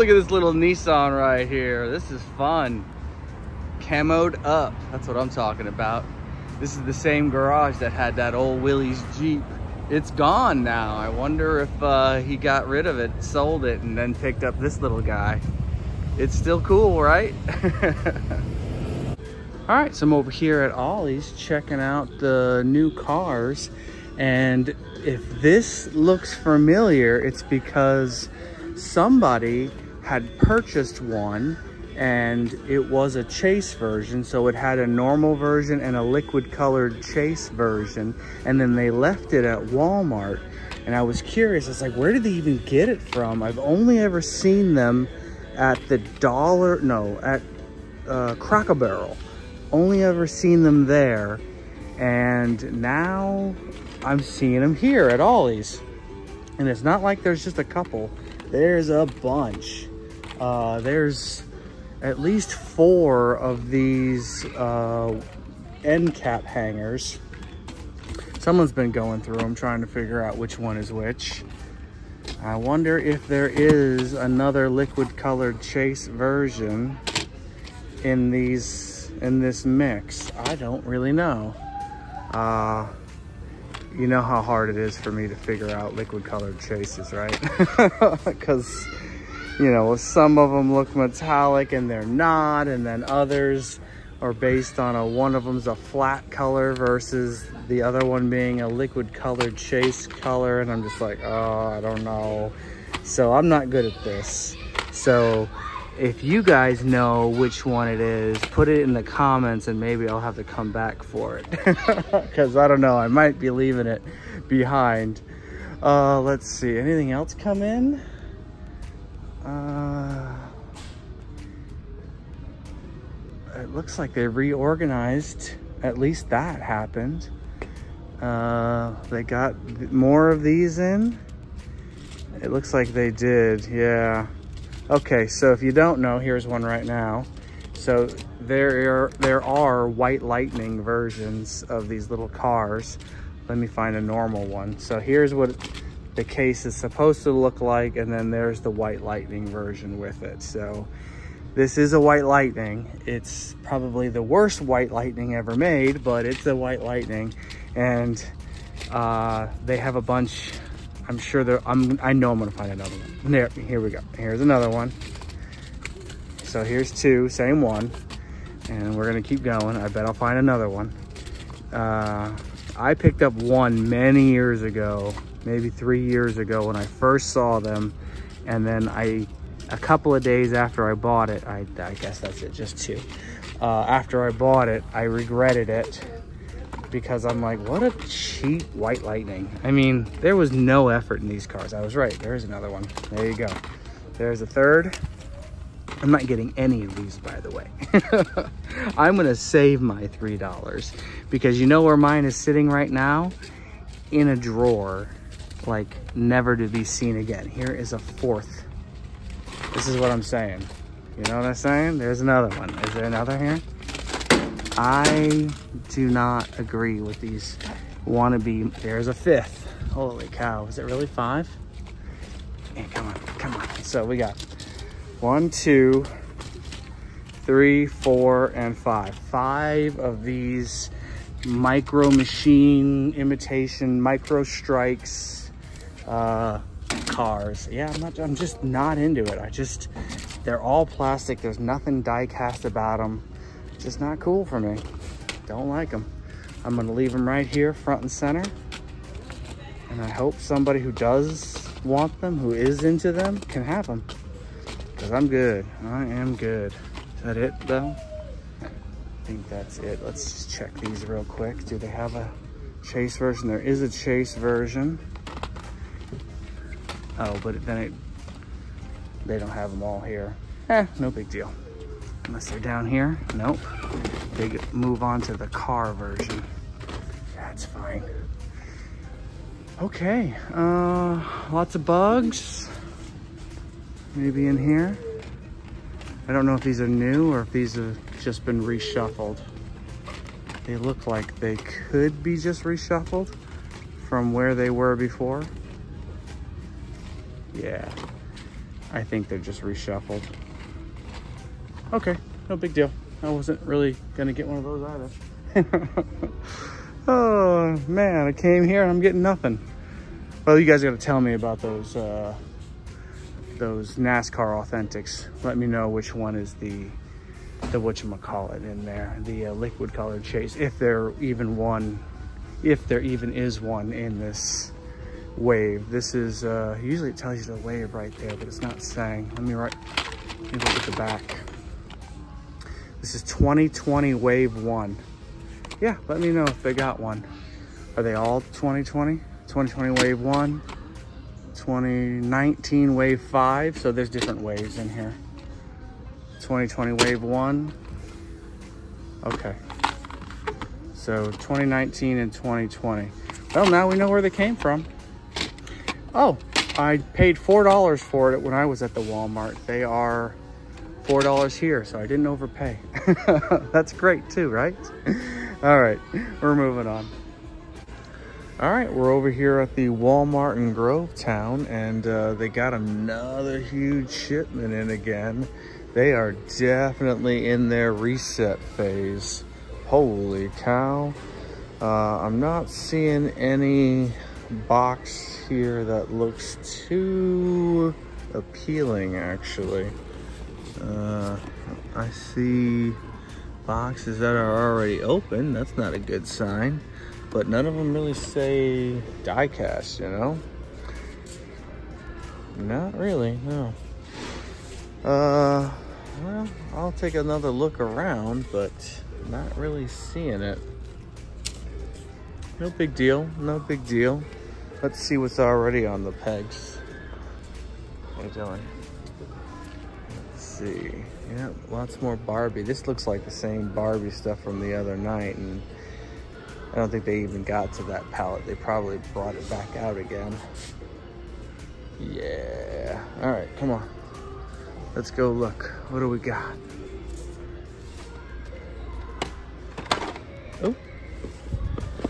look at this little Nissan right here. This is fun. Camoed up. That's what I'm talking about. This is the same garage that had that old Willys Jeep. It's gone now. I wonder if uh, he got rid of it, sold it, and then picked up this little guy. It's still cool, right? All right, so I'm over here at Ollie's checking out the new cars. And if this looks familiar, it's because somebody had purchased one and it was a chase version so it had a normal version and a liquid colored chase version and then they left it at Walmart and I was curious. I was like where did they even get it from? I've only ever seen them at the dollar no at uh, Cracker Barrel. Only ever seen them there and now I'm seeing them here at Ollie's. And it's not like there's just a couple. There's a bunch uh, there's at least four of these uh, end cap hangers. Someone's been going through them trying to figure out which one is which. I wonder if there is another liquid colored chase version in these in this mix. I don't really know. Uh, you know how hard it is for me to figure out liquid colored chases, right? Because you know, some of them look metallic and they're not, and then others are based on a, one of them's a flat color versus the other one being a liquid colored chase color. And I'm just like, oh, I don't know. So I'm not good at this. So if you guys know which one it is, put it in the comments and maybe I'll have to come back for it. Because I don't know, I might be leaving it behind. Uh, let's see, anything else come in? Uh, it looks like they reorganized. At least that happened. Uh, they got more of these in. It looks like they did, yeah. Okay, so if you don't know, here's one right now. So there are, there are white lightning versions of these little cars. Let me find a normal one. So here's what the case is supposed to look like and then there's the white lightning version with it. So this is a white lightning. It's probably the worst white lightning ever made but it's a white lightning. And uh, they have a bunch i'm sure they're i'm i know i'm gonna find another one. There here we go. Here's another one. So here's two same one. And we're gonna keep going. I bet i'll find another one. Uh, i picked up one many years ago maybe three years ago when I first saw them. And then I, a couple of days after I bought it, I, I guess that's it, just two. Uh, after I bought it, I regretted it because I'm like, what a cheap white lightning. I mean, there was no effort in these cars. I was right, there's another one. There you go. There's a third. I'm not getting any of these, by the way. I'm gonna save my $3 because you know where mine is sitting right now? In a drawer like never to be seen again. Here is a fourth. This is what I'm saying. You know what I'm saying? There's another one. Is there another here? I do not agree with these wannabe. There's a fifth. Holy cow. Is it really five? Hey, come on, come on. So we got one, two, three, four, and five. Five of these micro machine imitation micro strikes uh, cars. Yeah, I'm not, I'm just not into it. I just, they're all plastic. There's nothing die cast about them. Just not cool for me. Don't like them. I'm gonna leave them right here, front and center. And I hope somebody who does want them, who is into them, can have them. Because I'm good. I am good. Is that it, though? I think that's it. Let's just check these real quick. Do they have a chase version? There is a chase version. Oh, but then it, they don't have them all here. Eh, no big deal. Unless they're down here. Nope. They move on to the car version. That's fine. Okay, uh, lots of bugs. Maybe in here. I don't know if these are new or if these have just been reshuffled. They look like they could be just reshuffled from where they were before. Yeah. I think they're just reshuffled. Okay, no big deal. I wasn't really gonna get one of those either. oh man, I came here and I'm getting nothing. Well, you guys gotta tell me about those uh, those NASCAR Authentics. Let me know which one is the the whatchamacallit in there, the uh, liquid colored chase, if there even one, if there even is one in this wave. This is, uh, usually it tells you the wave right there, but it's not saying. Let me write, let me look at the back. This is 2020 wave one. Yeah, let me know if they got one. Are they all 2020? 2020 wave one, 2019 wave five. So there's different waves in here. 2020 wave one. Okay. So 2019 and 2020. Well, now we know where they came from. Oh, I paid $4 for it when I was at the Walmart. They are $4 here, so I didn't overpay. That's great too, right? All right, we're moving on. All right, we're over here at the Walmart in Grovetown, and uh, they got another huge shipment in again. They are definitely in their reset phase. Holy cow. Uh, I'm not seeing any box here that looks too appealing actually. Uh, I see boxes that are already open. That's not a good sign. But none of them really say die cast, you know? Not really, no. Uh, well, I'll take another look around, but not really seeing it. No big deal, no big deal. Let's see what's already on the pegs. How you doing? Let's see. Yeah, lots more Barbie. This looks like the same Barbie stuff from the other night, and I don't think they even got to that pallet. They probably brought it back out again. Yeah. All right, come on. Let's go look. What do we got? Oh,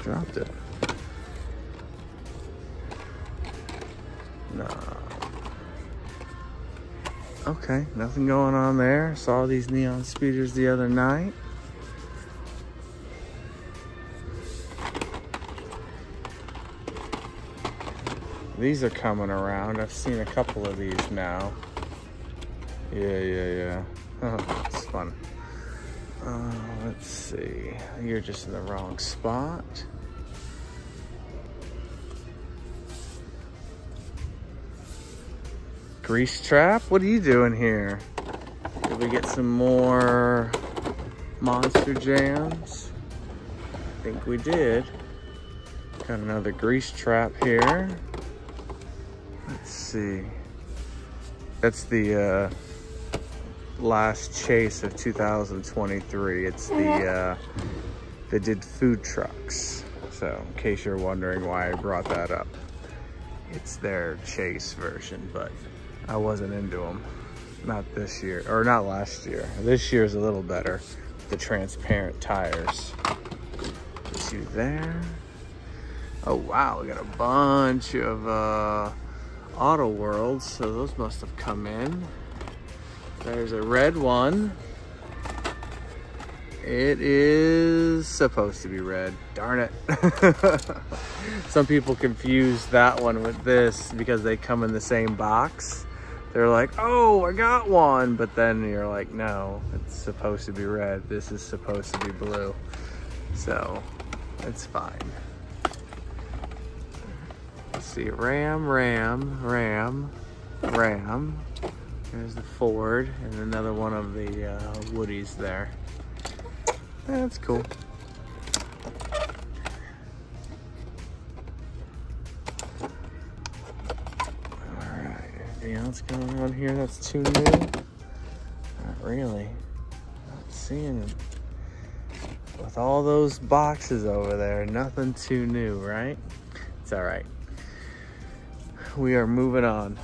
dropped it. Okay, nothing going on there. Saw these neon speeders the other night. These are coming around. I've seen a couple of these now. Yeah, yeah, yeah. It's fun. Uh, let's see. You're just in the wrong spot. Grease Trap, what are you doing here? Did we get some more Monster Jams? I think we did. Got another Grease Trap here. Let's see. That's the uh, last chase of 2023. It's the, uh, they did food trucks. So in case you're wondering why I brought that up, it's their chase version, but I wasn't into them. Not this year, or not last year. This year's a little better. The transparent tires. See there. Oh wow, we got a bunch of uh, Auto Worlds, so those must have come in. There's a red one. It is supposed to be red. Darn it. Some people confuse that one with this because they come in the same box they're like, oh, I got one. But then you're like, no, it's supposed to be red. This is supposed to be blue. So it's fine. Let's see, Ram, Ram, Ram, Ram. There's the Ford and another one of the uh, Woodies there. That's cool. Anything else going on here that's too new? Not really. Not seeing it. With all those boxes over there, nothing too new, right? It's all right. We are moving on.